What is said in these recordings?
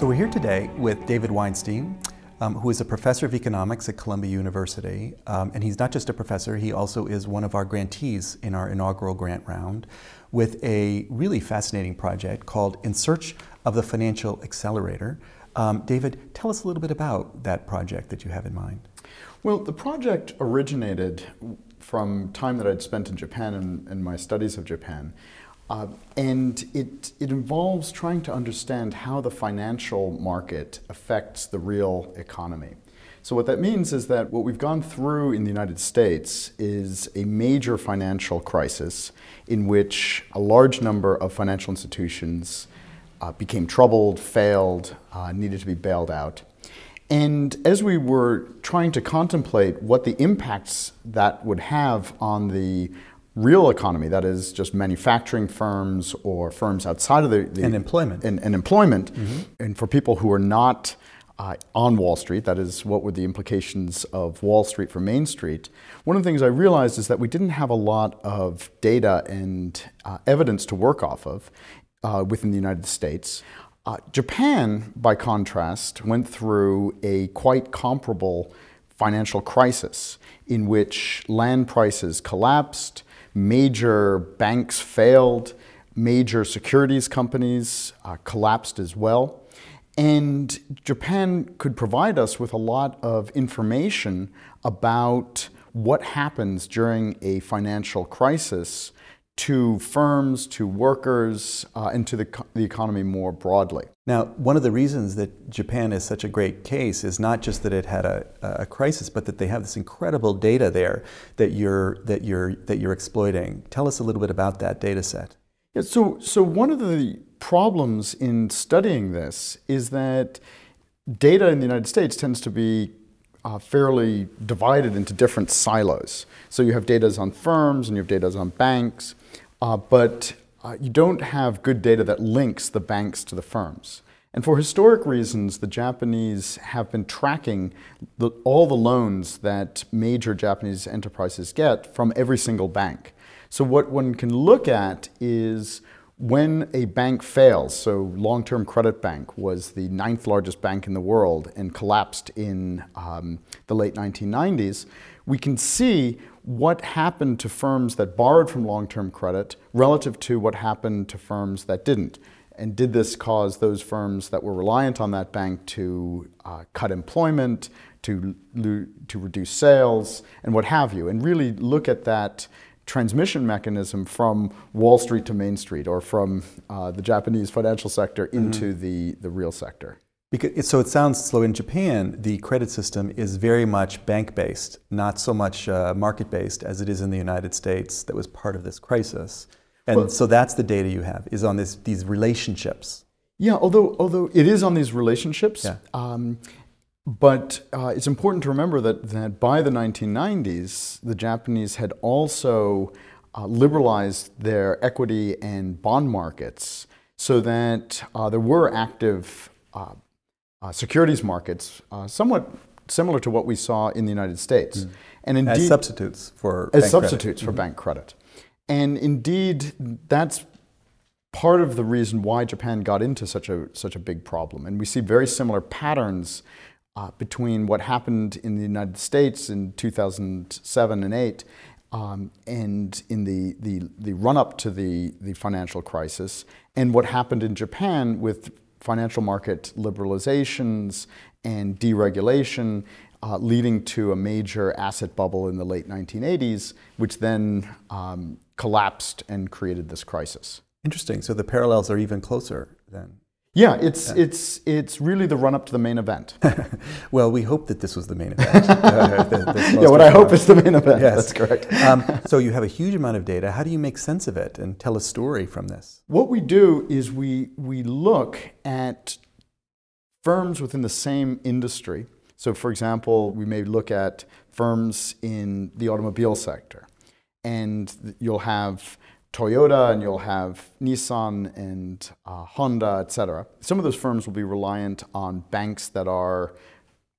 So we're here today with David Weinstein, um, who is a professor of economics at Columbia University. Um, and he's not just a professor, he also is one of our grantees in our inaugural grant round with a really fascinating project called In Search of the Financial Accelerator. Um, David, tell us a little bit about that project that you have in mind. Well, the project originated from time that I'd spent in Japan and, and my studies of Japan. Uh, and it, it involves trying to understand how the financial market affects the real economy. So, what that means is that what we've gone through in the United States is a major financial crisis in which a large number of financial institutions uh, became troubled, failed, uh, needed to be bailed out. And as we were trying to contemplate what the impacts that would have on the real economy, that is just manufacturing firms or firms outside of the, the and employment, and, and employment, mm-hmm. and for people who are not uh, on Wall Street, that is, what were the implications of Wall Street for Main Street? One of the things I realized is that we didn't have a lot of data and uh, evidence to work off of uh, within the United States. Uh, Japan, by contrast, went through a quite comparable financial crisis in which land prices collapsed, major banks failed, major securities companies uh, collapsed as well. And Japan could provide us with a lot of information about what happens during a financial crisis to firms, to workers, uh, and to the, the economy more broadly. Now, one of the reasons that Japan is such a great case is not just that it had a, a crisis, but that they have this incredible data there that you're, that, you're, that you're exploiting. Tell us a little bit about that data set. Yeah, so, so one of the problems in studying this is that data in the United States tends to be uh, fairly divided into different silos. So you have data on firms and you have data on banks, uh, but uh, you don't have good data that links the banks to the firms. And for historic reasons, the Japanese have been tracking the, all the loans that major Japanese enterprises get from every single bank. So what one can look at is when a bank fails, so Long Term Credit Bank was the ninth largest bank in the world and collapsed in um, the late 1990s, we can see what happened to firms that borrowed from long term credit relative to what happened to firms that didn't. And did this cause those firms that were reliant on that bank to uh, cut employment, to, to reduce sales, and what have you? And really look at that transmission mechanism from Wall Street to Main Street or from uh, the Japanese financial sector mm-hmm. into mm-hmm. the, the real sector. Because, so it sounds slow. In Japan, the credit system is very much bank based, not so much uh, market based as it is in the United States, that was part of this crisis. And well, so that's the data you have, is on this, these relationships. Yeah, although, although it is on these relationships, yeah. um, but uh, it's important to remember that, that by the 1990s, the Japanese had also uh, liberalized their equity and bond markets so that uh, there were active uh, securities markets, uh, somewhat similar to what we saw in the United States. Mm. And indeed, as substitutes for as substitutes credit. for mm-hmm. bank credit. And indeed, that's part of the reason why Japan got into such a such a big problem. And we see very similar patterns uh, between what happened in the United States in 2007 and 8 um, and in the, the, the run up to the, the financial crisis, and what happened in Japan with financial market liberalizations and deregulation, uh, leading to a major asset bubble in the late 1980s, which then um, collapsed and created this crisis. Interesting. So the parallels are even closer then. Yeah, it's it's it's really the run up to the main event. well, we hope that this was the main event. uh, the, the yeah, what I hope is the main event. Yes. That's correct. um, so you have a huge amount of data. How do you make sense of it and tell a story from this? What we do is we we look at firms within the same industry. So, for example, we may look at firms in the automobile sector, and you'll have Toyota and you'll have Nissan and uh, Honda, et cetera. Some of those firms will be reliant on banks that are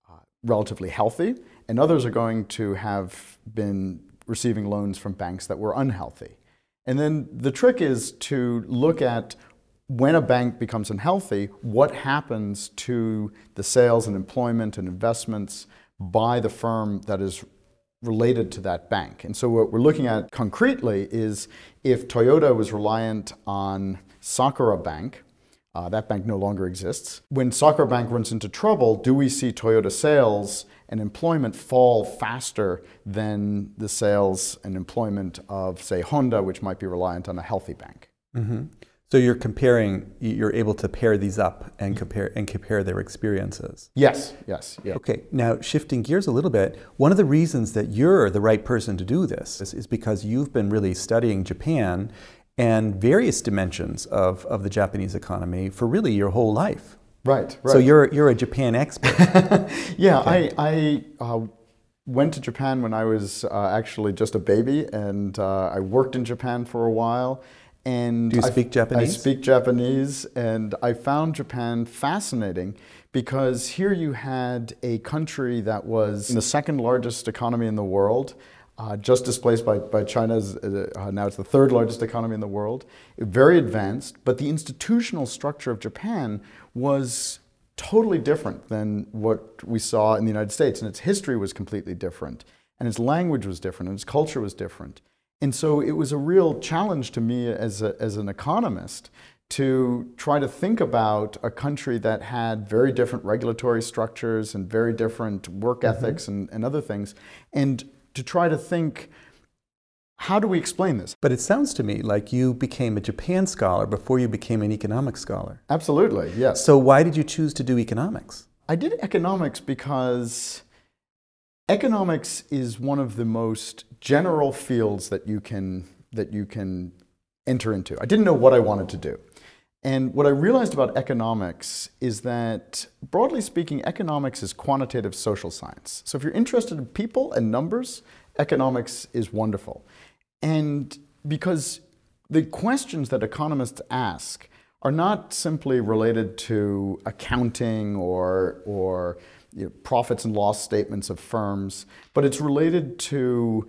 uh, relatively healthy, and others are going to have been receiving loans from banks that were unhealthy. And then the trick is to look at when a bank becomes unhealthy, what happens to the sales and employment and investments by the firm that is related to that bank. And so what we're looking at concretely is if Toyota was reliant on Sakura Bank, uh, that bank no longer exists. When Sakura Bank runs into trouble, do we see Toyota sales and employment fall faster than the sales and employment of, say, Honda, which might be reliant on a healthy bank? Mm-hmm. So you're comparing, you're able to pair these up and compare and compare their experiences. Yes, yes, yeah. Okay, now shifting gears a little bit, one of the reasons that you're the right person to do this is, is because you've been really studying Japan and various dimensions of, of the Japanese economy for really your whole life. Right, right. So you're you're a Japan expert. yeah, okay. I I uh, went to Japan when I was uh, actually just a baby, and uh, I worked in Japan for a while. And Do you speak I, Japanese? I speak Japanese, and I found Japan fascinating because here you had a country that was the second largest economy in the world, uh, just displaced by, by China's, uh, now it's the third largest economy in the world, very advanced, but the institutional structure of Japan was totally different than what we saw in the United States, and its history was completely different, and its language was different, and its culture was different. And so it was a real challenge to me as, a, as an economist to try to think about a country that had very different regulatory structures and very different work mm-hmm. ethics and, and other things, and to try to think how do we explain this? But it sounds to me like you became a Japan scholar before you became an economics scholar. Absolutely, yes. So why did you choose to do economics? I did economics because Economics is one of the most general fields that you can that you can enter into. I didn't know what I wanted to do. And what I realized about economics is that, broadly speaking, economics is quantitative social science. So if you're interested in people and numbers, economics is wonderful. And because the questions that economists ask are not simply related to accounting or, or you know, profits and loss statements of firms, but it's related to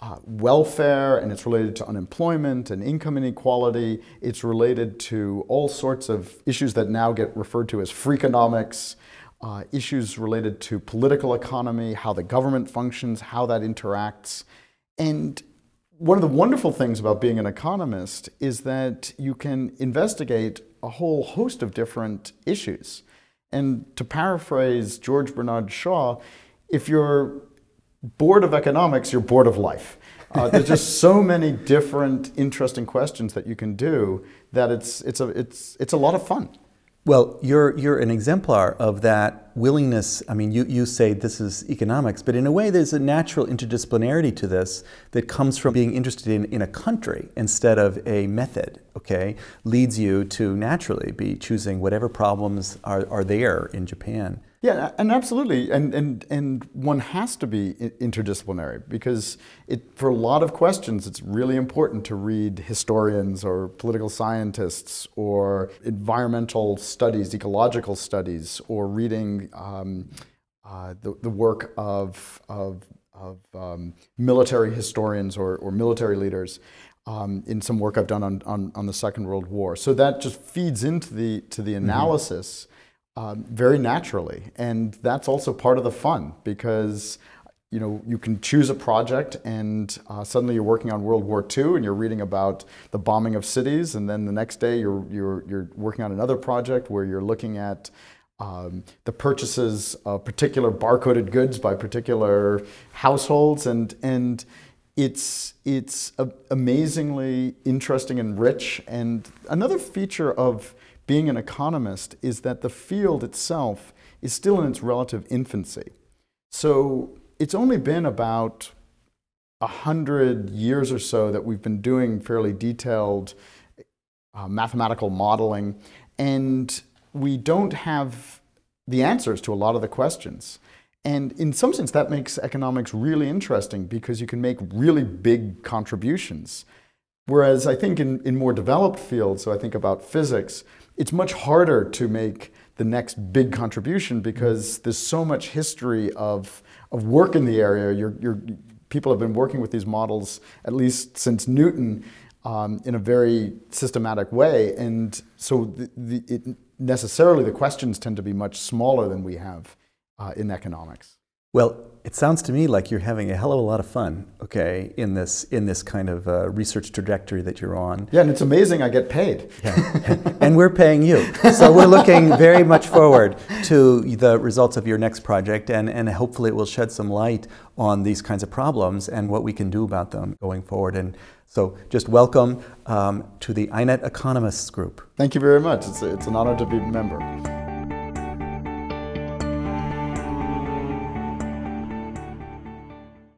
uh, welfare and it's related to unemployment and income inequality. It's related to all sorts of issues that now get referred to as freakonomics, uh, issues related to political economy, how the government functions, how that interacts. And one of the wonderful things about being an economist is that you can investigate a whole host of different issues. And to paraphrase George Bernard Shaw, if you're bored of economics, you're bored of life. Uh, there's just so many different interesting questions that you can do that it's, it's, a, it's, it's a lot of fun. Well, you're, you're an exemplar of that willingness. I mean, you, you say this is economics, but in a way, there's a natural interdisciplinarity to this that comes from being interested in, in a country instead of a method, okay? Leads you to naturally be choosing whatever problems are, are there in Japan. Yeah, and absolutely, and and and one has to be interdisciplinary because it for a lot of questions, it's really important to read historians or political scientists or environmental studies, ecological studies, or reading um, uh, the the work of of of um, military historians or, or military leaders. Um, in some work I've done on, on, on, the Second World War. So that just feeds into the to the mm-hmm. analysis. Mm -hmm um, very naturally. And that's also part of the fun because you know you can choose a project and uh, suddenly you're working on World War II and you're reading about the bombing of cities, and then the next day you're you're you're working on another project where you're looking at um, the purchases of particular barcoded goods by particular households. And and it's it's amazingly interesting and rich. And another feature of being an economist is that the field itself is still in its relative infancy. So it's only been about a hundred years or so that we've been doing fairly detailed uh, mathematical modeling, and we don't have the answers to a lot of the questions. And in some sense, that makes economics really interesting because you can make really big contributions. Whereas I think in, in more developed fields, so I think about physics, it's much harder to make the next big contribution because there's so much history of, of work in the area. You're, you're, people have been working with these models at least since Newton. um, in a very systematic way. And so the, the, it, necessarily the questions tend to be much smaller than we have uh, in economics. Well, it sounds to me like you're having a hell of a lot of fun, okay, in this in this kind of uh, research trajectory that you're on. Yeah, and it's amazing I get paid. Yeah. and we're paying you. So we're looking very much forward to the results of your next project, and, and hopefully it will shed some light on these kinds of problems and what we can do about them going forward. And so just welcome um, to the INET Economists Group. Thank you very much. It's, a, it's an honor to be a member.